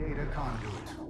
data conduit.